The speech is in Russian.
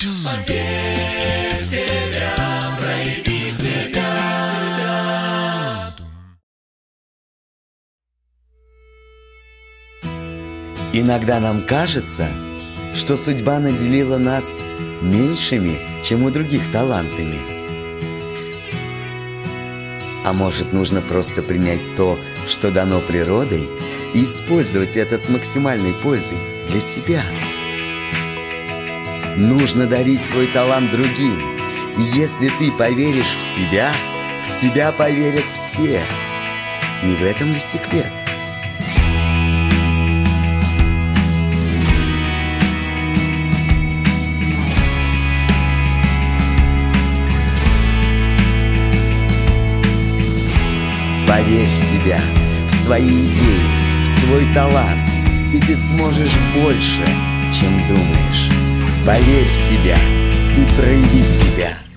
Поверь в себя, прояви себя. Иногда нам кажется, что судьба наделила нас меньшими, чем у других талантами. А может, нужно просто принять то, что дано природой, и использовать это с максимальной пользой для себя. Нужно дарить свой талант другим. И если ты поверишь в себя, в тебя поверят все. Не в этом ли секрет? Поверь в себя, в свои идеи, в свой талант, и ты сможешь больше, чем думаешь. Поверь в себя и прояви себя.